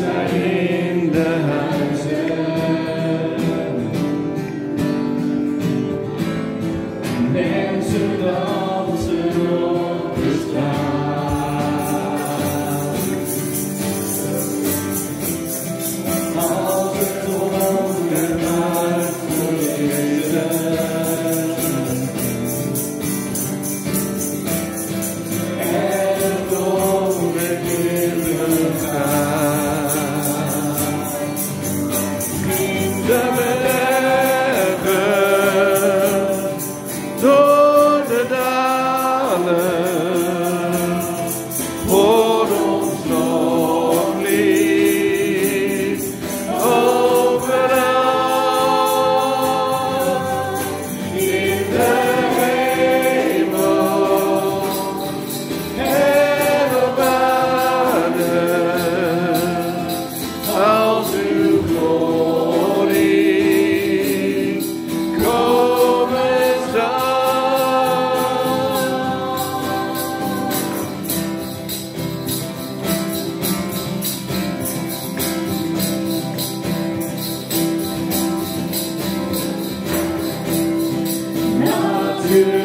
zijn Natuurlijk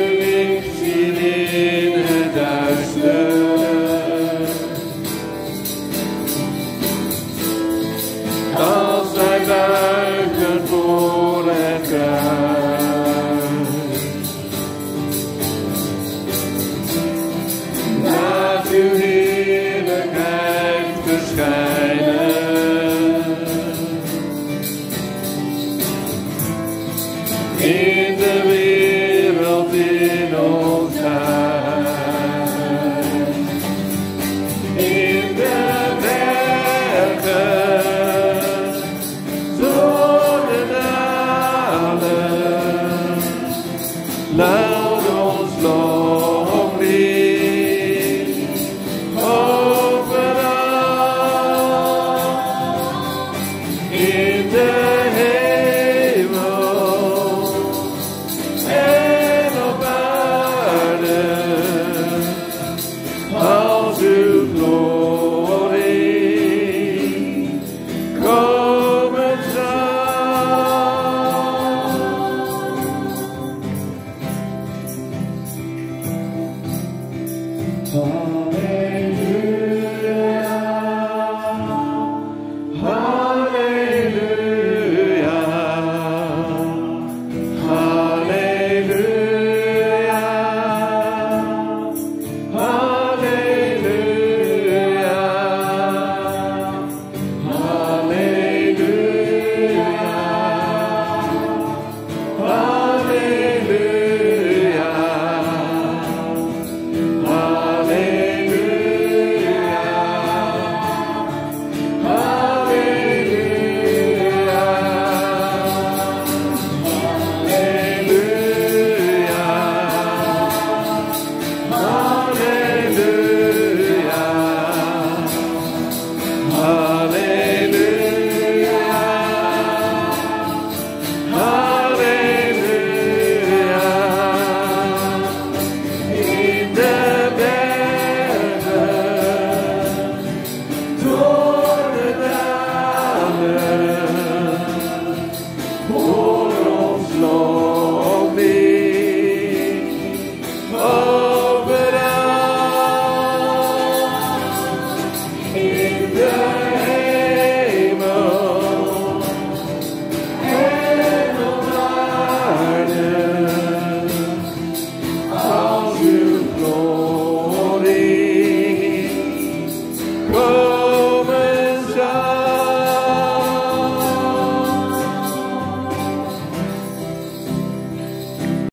Lord.